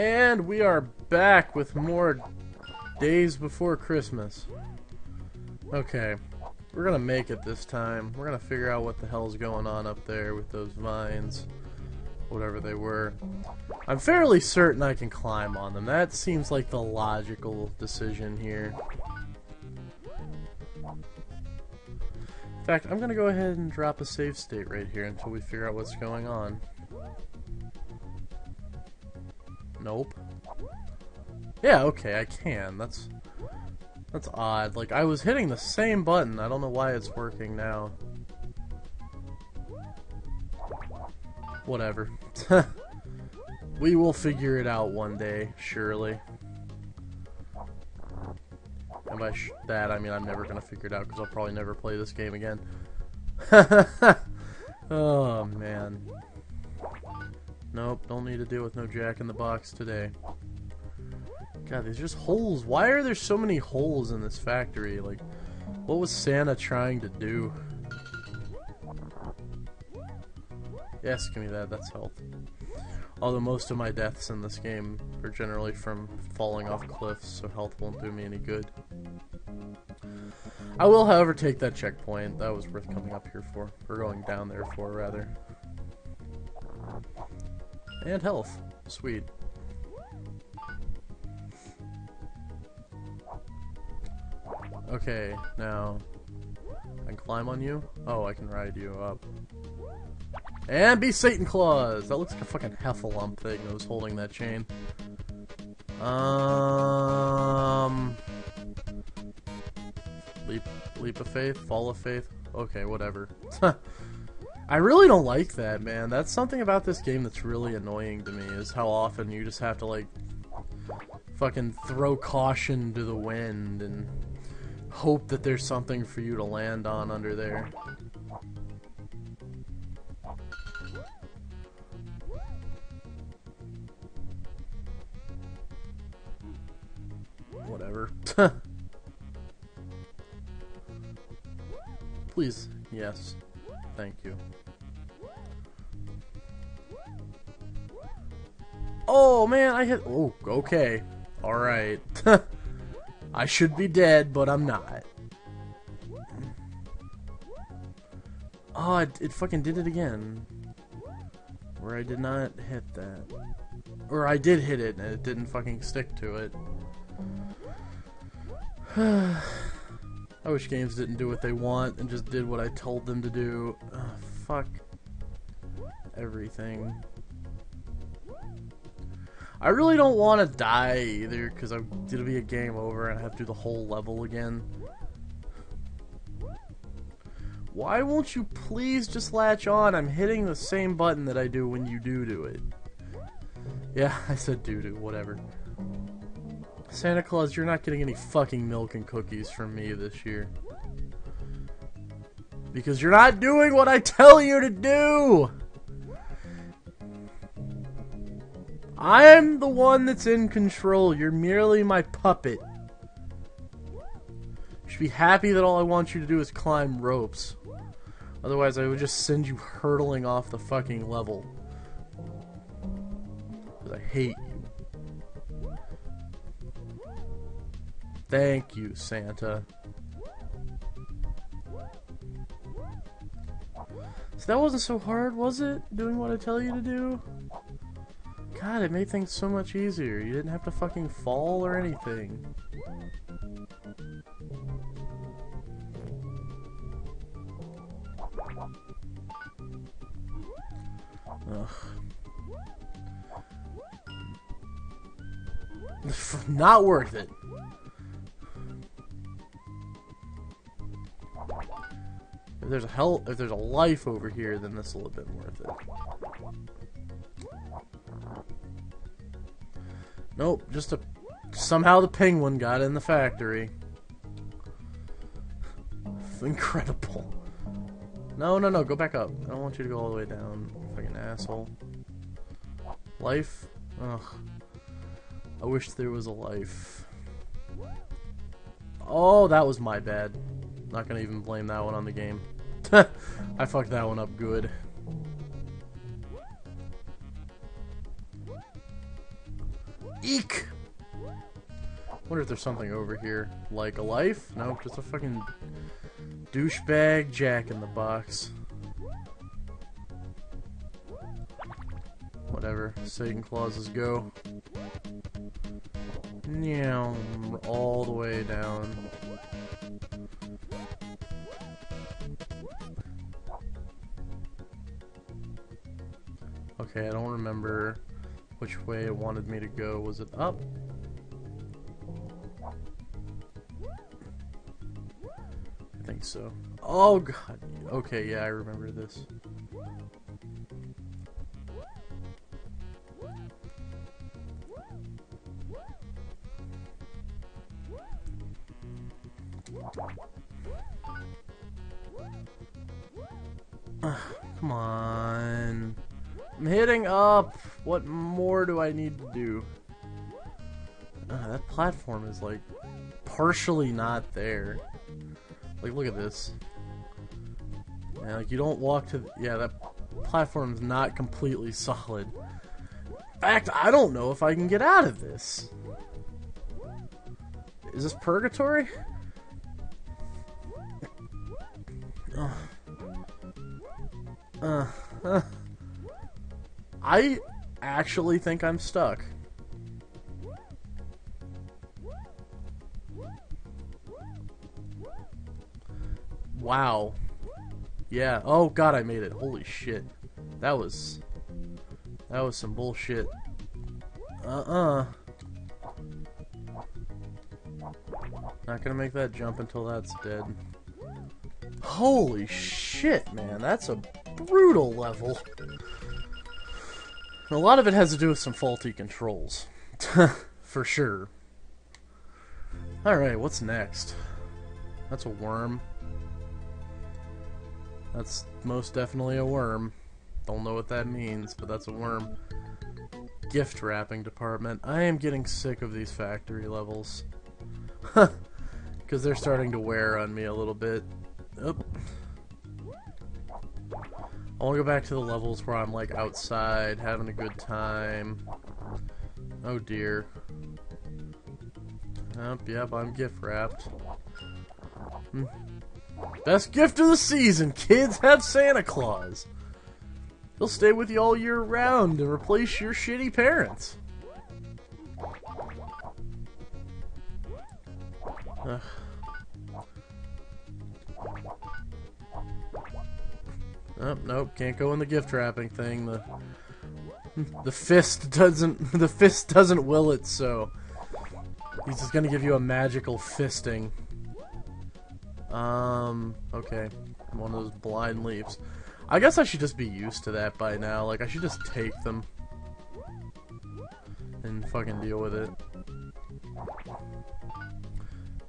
And we are back with more Daze before Christmas. Okay, we're gonna make it this time. We're gonna figure out what the hell's going on up there with those vines. Whatever they were. I'm fairly certain I can climb on them. That seems like the logical decision here. In fact, I'm gonna go ahead and drop a save state right here until we figure out what's going on. Nope. Yeah, okay, I can. That's that's odd. Like I was hitting the same button. I don't know why it's working now. Whatever. we will figure it out one day, surely. And by that, I mean I'm never gonna figure it out because I'll probably never play this game again. oh man. Nope, don't need to deal with no jack in the box today. God, there's just holes. Why are there so many holes in this factory? Like, what was Santa trying to do? Yes, give me that. That's health. Although most of my deaths in this game are generally from falling off cliffs, so health won't do me any good. I will, however, take that checkpoint. That was worth coming up here for. Or going down there for, rather. And health. Sweet. Okay, now... I can climb on you? Oh, I can ride you up. And be Satan Claus! That looks like a fucking Heffalump thing that was holding that chain. Um... Leap, leap of faith? Fall of faith? Okay, whatever. I really don't like that, man. That's something about this game that's really annoying to me, is how often you just have to, like, fucking throw caution to the wind and hope that there's something for you to land on under there. Whatever. Please, yes. Thank you. Oh man, I hit. Oh, okay. Alright. I should be dead, but I'm not. Oh, it, it fucking did it again. Where I did not hit that. Or I did hit it, and it didn't fucking stick to it. I wish games didn't do what they want and just did what I told them to do. fuck everything. I really don't want to die either, because it'll be a game over and I have to do the whole level again. Why won't you please just latch on? I'm hitting the same button that I do when you do do it. Yeah, I said do do, whatever. Santa Claus, you're not getting any fucking milk and cookies from me this year. Because you're not doing what I tell you to do! I'm the one that's in control. You're merely my puppet. You should be happy that all I want you to do is climb ropes. Otherwise, I would just send you hurtling off the fucking level. Because I hate Thank you, Santa. So that wasn't so hard, was it? Doing what I tell you to do? God, it made things so much easier. You didn't have to fucking fall or anything. Ugh. Not worth it. If there's a hell, if there's a life over here, then this will have been worth it. Nope, just a... Somehow the penguin got in the factory. Incredible. No, no, no, go back up. I don't want you to go all the way down. Fucking asshole. Life? Ugh. I wish there was a life. Oh, that was my bad. Not gonna even blame that one on the game. I fucked that one up good. Eek! wonder if there's something over here. Like a life? No, just a fucking douchebag jack in the box. Whatever. Satan clauses go. Meow, all the way down. Okay, I don't remember which way it wanted me to go. Was it up? I think so. Oh god. Okay, yeah, I remember this. come on. I'm hitting up. What more do I need to do? Uh, that platform is like partially not there. Like, look at this. Yeah, like you don't walk to. Yeah, that platform's not completely solid. In fact, I don't know if I can get out of this. Is this purgatory? Uh, uh. I actually think I'm stuck. Wow. Yeah. Oh god, I made it. Holy shit. That was that was some bullshit. Uh-uh. Not gonna make that jump until that's dead. Holy shit, man. That's a brutal level. A lot of it has to do with some faulty controls. For sure. Alright, what's next? That's a worm. That's most definitely a worm. Don't know what that means, but that's a worm. Gift wrapping department. I am getting sick of these factory levels. Because they're starting to wear on me a little bit. Oop. I want to go back to the levels where I'm like outside, having a good time. Oh dear. Yep, yep, I'm gift wrapped. Hmm. Best gift of the season, kids have Santa Claus. He'll stay with you all year round and replace your shitty parents. Ugh. Oh, nope, can't go in the gift wrapping thing. The the fist doesn't the fist doesn't will it so. He's just gonna give you a magical fisting. Um, okay. One of those blind leaps. I guess I should just be used to that by now. Like, I should just take them. And fucking deal with it.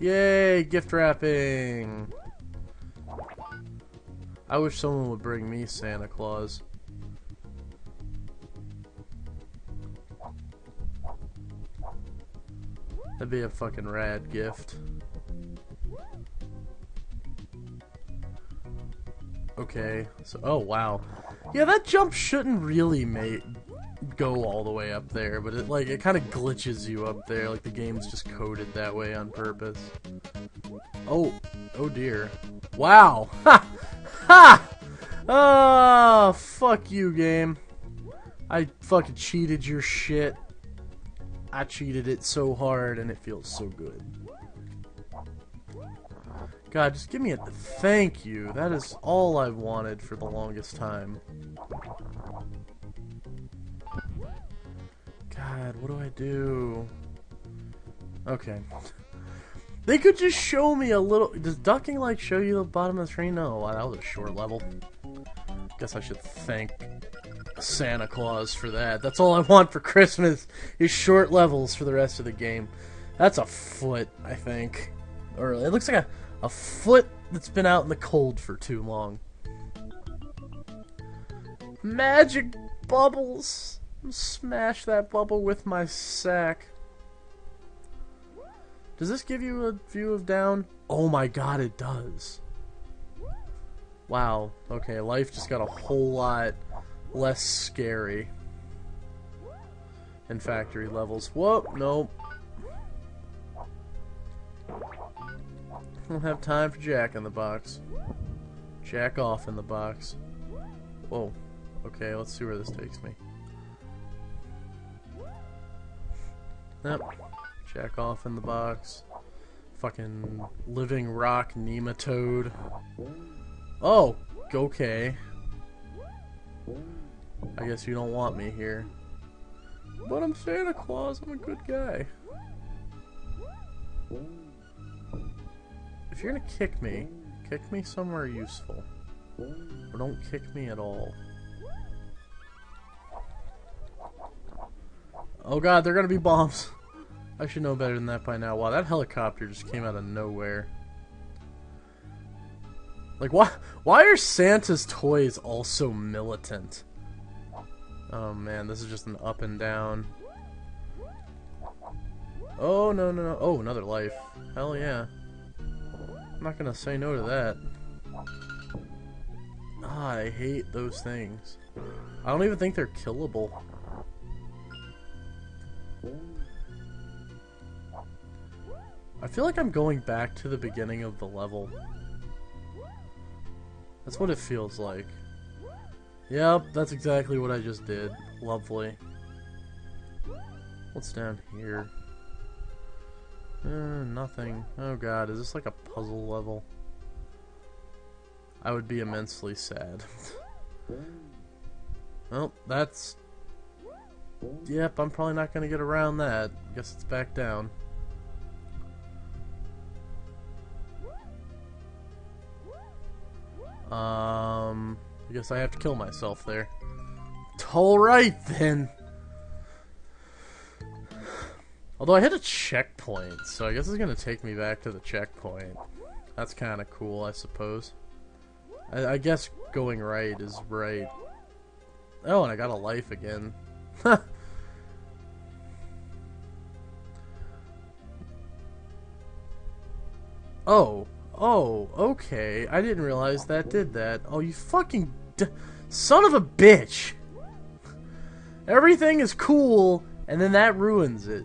Yay! Gift wrapping! I wish someone would bring me Santa Claus. That'd be a fucking rad gift. Okay, so, oh wow. Yeah, that jump shouldn't really make go all the way up there, but it like it kind of glitches you up there, like the game's just coded that way on purpose. Oh, oh dear. Wow! Ha! Ha! Oh, fuck you, game. I fucking cheated your shit. I cheated it so hard and it feels so good. God, just give me a thank you. That is all I've wanted for the longest time. God, what do I do? Okay. They could just show me a little... Does ducking, like, show you the bottom of the screen? No, that was a short level. Guess I should thank Santa Claus for that. That's all I want for Christmas, is short levels for the rest of the game. That's a foot, I think. Or it looks like a a foot that's been out in the cold for too long. Magic bubbles! Smash that bubble with my sack. Does this give you a view of down? Oh my god, it does. Wow. Okay, life just got a whole lot less scary. in factory levels. Whoa, nope. Don't have time for Jack in the box. Jack off in the box. Whoa. Okay, let's see where this takes me. Yep. Jack off in the box. Fucking living rock nematode. Oh, okay. I guess you don't want me here. But I'm Santa Claus, I'm a good guy. If you're gonna kick me, kick me somewhere useful. Or don't kick me at all. Oh god, they're gonna be bombs. I should know better than that by now. Wow, that helicopter just came out of nowhere. Like, why, why are Santa's toys all so militant? Oh man, this is just an up and down. Oh, no, no, no. Oh, another life. Hell yeah. I'm not gonna say no to that. Ah, I hate those things. I don't even think they're killable. I feel like I'm going back to the beginning of the level. That's what it feels like. Yep, that's exactly what I just did. Lovely. What's down here? Uh, nothing. Oh god, is this like a puzzle level? I would be immensely sad. well, that's... Yep, I'm probably not going to get around that. Guess it's back down. Um, I guess I have to kill myself there. Alright then! Although I hit a checkpoint, so I guess it's gonna take me back to the checkpoint. That's kinda cool, I suppose. I, I guess going right is right. Oh, and I got a life again. oh. Oh, okay. I didn't realize that did that. Oh, you fucking son of a bitch! Everything is cool, and then that ruins it.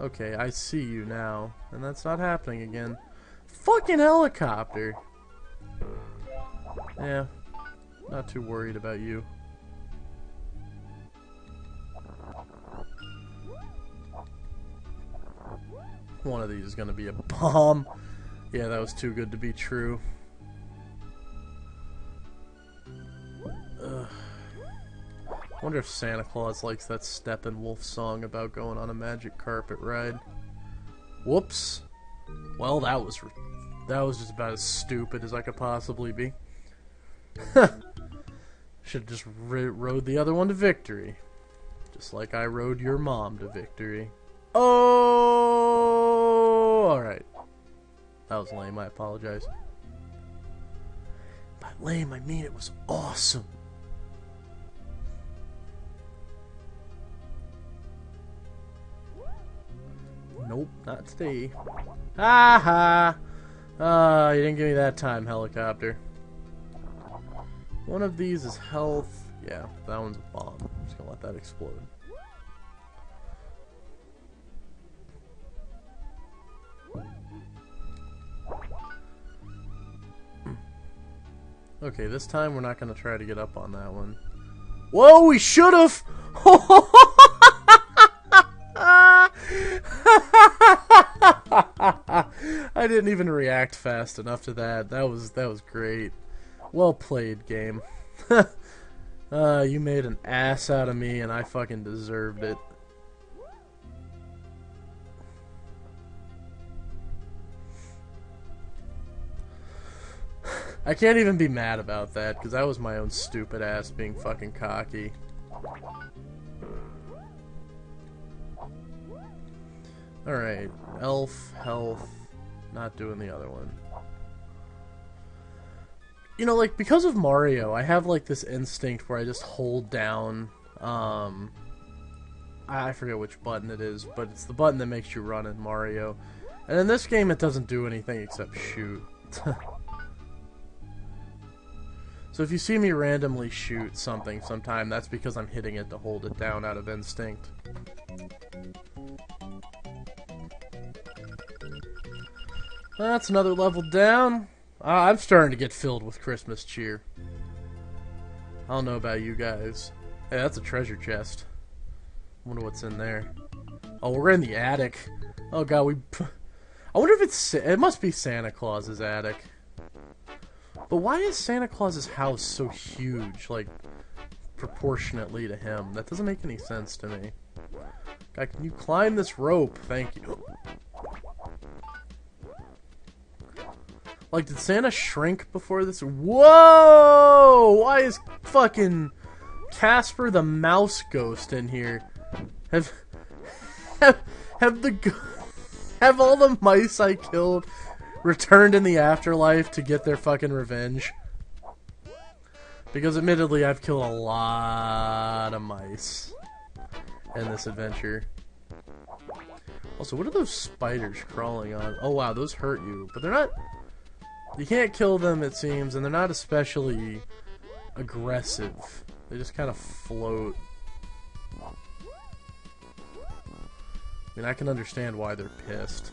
Okay, I see you now. And that's not happening again. Fucking helicopter! Yeah, not too worried about you. One of these is gonna be a bomb. Yeah, that was too good to be true. Ugh. Wonder if Santa Claus likes that Steppenwolf song about going on a magic carpet ride. Whoops. Well, that was that was just about as stupid as I could possibly be. Should just rode the other one to victory. Just like I rode your mom to victory. Oh. That was lame, I apologize. By lame, I mean it was awesome. Nope, not today. Ha ha! Ah, uh, you didn't give me that time, helicopter. One of these is health. Yeah, that one's a bomb. I'm just gonna let that explode. Okay, this time we're not gonna try to get up on that one. Whoa, we should've! I didn't even react fast enough to that. That was that was great. Well played, game. uh, you made an ass out of me, and I fucking deserved it. I can't even be mad about that, because that was my own stupid ass being fucking cocky. Alright, elf, health, not doing the other one. You know, like, because of Mario, I have, like, this instinct where I just hold down, um... I forget which button it is, but it's the button that makes you run in Mario. And in this game, it doesn't do anything except shoot. So if you see me randomly shoot something sometime, that's because I'm hitting it to hold it down out of instinct. That's another level down. Uh, I'm starting to get filled with Christmas cheer. I don't know about you guys. Hey, that's a treasure chest. Wonder what's in there. Oh, we're in the attic. Oh god, we. I wonder if it's. It must be Santa Claus's attic. But why is Santa Claus's house so huge, like, proportionately to him? That doesn't make any sense to me. God, can you climb this rope? Thank you. Like, did Santa shrink before this? Whoa! Why is fucking Casper the mouse ghost in here? Have have, have the have all the mice I killed returned in the afterlife to get their fucking revenge? Because admittedly, I've killed a lot of mice in this adventure. Also, what are those spiders crawling on? Oh wow, those hurt you, but they're not you can't kill them, it seems, and they're not especially aggressive. They just kind of float. I mean, I can understand why they're pissed.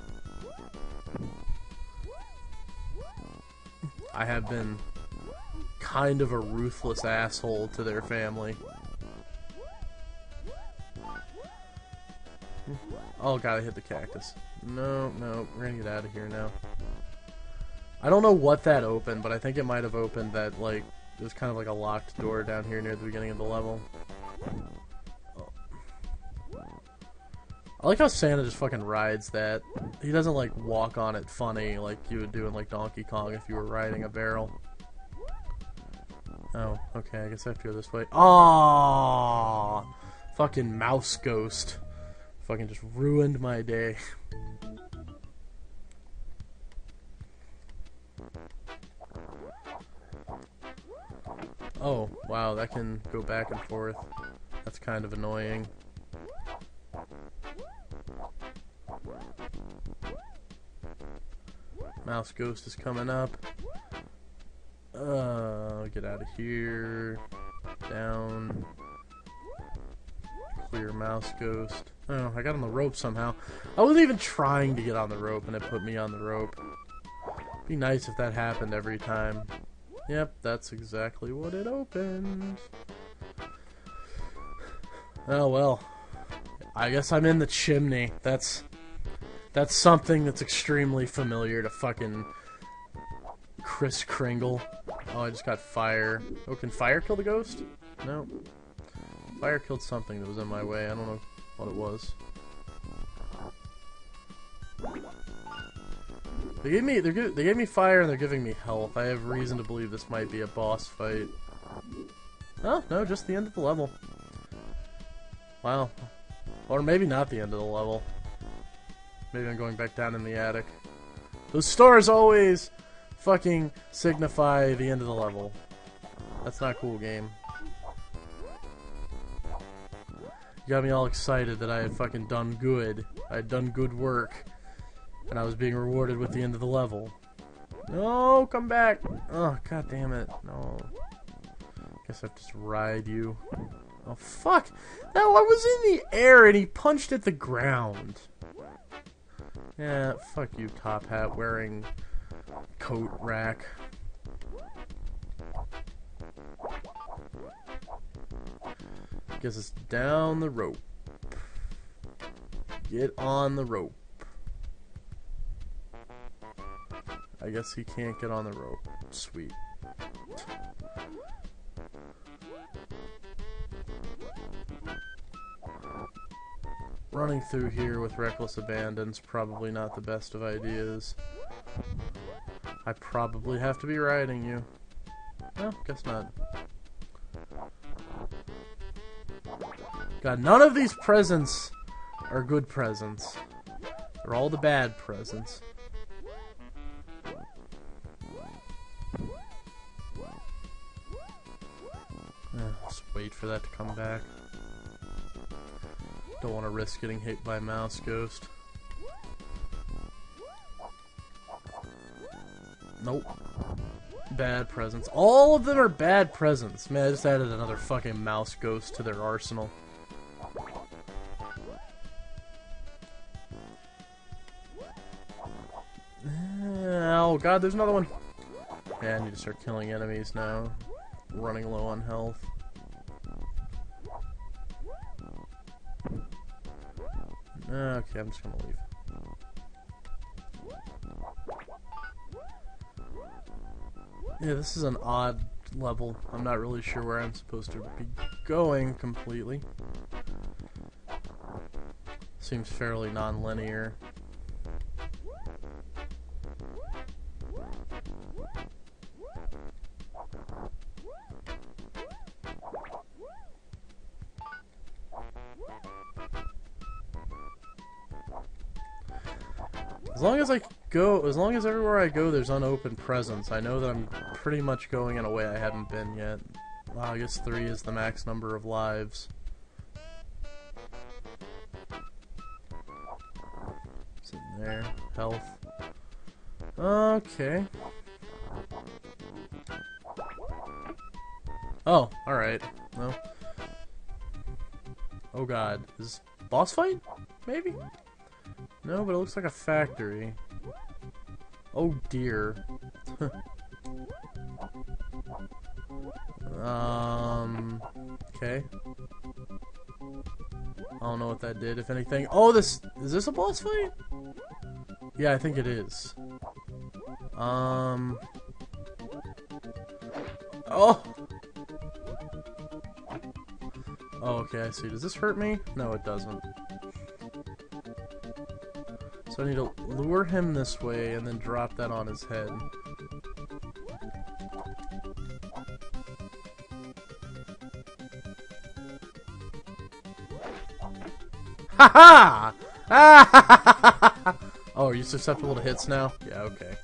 I have been kind of a ruthless asshole to their family. Oh god, I hit the cactus. No, no, we're gonna get out of here now. I don't know what that opened, but I think it might have opened that, like, was kind of like a locked door down here near the beginning of the level. I like how Santa just fucking rides that. He doesn't, like, walk on it funny like you would do in, like, Donkey Kong if you were riding a barrel. Oh, okay, I guess I have to go this way. Ah, Fucking mouse ghost. Fucking just ruined my day. Oh, wow, that can go back and forth. That's kind of annoying. Mouse Ghost is coming up. Uh, get out of here. Down. Clear Mouse Ghost. Oh, I got on the rope somehow. I wasn't even trying to get on the rope and it put me on the rope. Be nice if that happened every time. Yep, that's exactly what it opened. Oh well. I guess I'm in the chimney. That's that's something that's extremely familiar to fucking Kris Kringle. Oh, I just got fire. Oh, can fire kill the ghost? No. Fire killed something that was in my way. I don't know what it was. They gave me they they gave me fire and they're giving me health. I have reason to believe this might be a boss fight. Oh, no, just the end of the level. Wow. Or maybe not the end of the level. Maybe I'm going back down in the attic. Those stars always fucking signify the end of the level. That's not cool, game. You got me all excited that I had fucking done good. I had done good work and I was being rewarded with the end of the level. No, come back! Oh, god damn it. No. Guess I have to just ride you. Oh, fuck! No, I was in the air and he punched at the ground. Yeah, fuck you, top hat wearing coat rack. Guess it's down the rope. Get on the rope. I guess he can't get on the rope. Sweet. Running through here with reckless abandon's probably not the best of ideas. I probably have to be riding you. No, guess not. God, none of these presents are good presents. They're all the bad presents. Eh, wait for that to come back. Don't want to risk getting hit by Mouse Ghost. Nope. bad presents. All of them are bad presents. Man, I just added another fucking mouse ghost to their arsenal. Eh, oh god, there's another one. Yeah, I need to start killing enemies now. Running low on health. Okay, I'm just gonna leave. Yeah, this is an odd level. I'm not really sure where I'm supposed to be going completely. Seems fairly non-linear. As long as I go, as long as everywhere I go there's unopened presents, I know that I'm pretty much going in a way I haven't been yet. Wow, I guess three is the max number of lives. It's in there. Health. Okay. Oh, alright. No. Oh god. Is boss fight? Maybe? No, but it looks like a factory. Oh dear. um. Okay. I don't know what that did, if anything. Oh, this is this a boss fight? Yeah, I think it is. Um. Oh. Oh, okay, I see. Does this hurt me? No, it doesn't. So I need to lure him this way and then drop that on his head. Ha ha! oh, are you susceptible to hits now? Yeah, okay.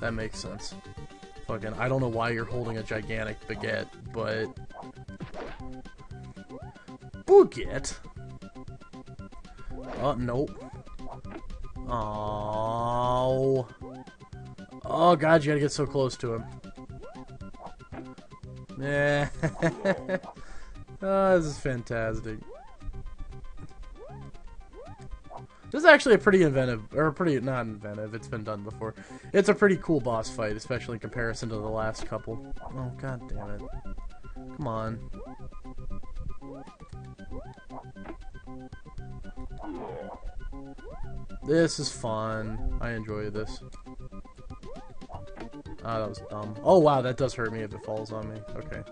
That makes sense. Fucking, I don't know why you're holding a gigantic baguette, but... Baguette? Oh, nope. Oh. Oh god, you gotta get so close to him. Yeah. oh, this is fantastic. This is actually a pretty inventive, or pretty, not inventive, it's been done before. It's a pretty cool boss fight, especially in comparison to the last couple. Oh, god damn it. Come on. This is fun. I enjoy this. Ah, that was dumb. Oh wow, that does hurt me if it falls on me. Okay.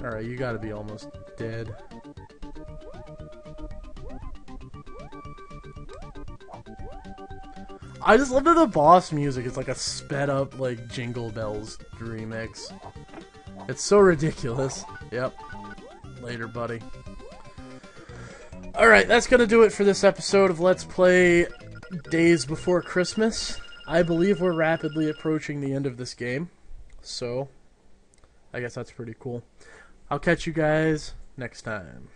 Alright, you gotta be almost dead. I just love that the boss music is like a sped up, like, Jingle Bells remix. It's so ridiculous. Yep. Later, buddy. Alright, that's going to do it for this episode of Let's Play Daze Before Christmas. I believe we're rapidly approaching the end of this game. So, I guess that's pretty cool. I'll catch you guys next time.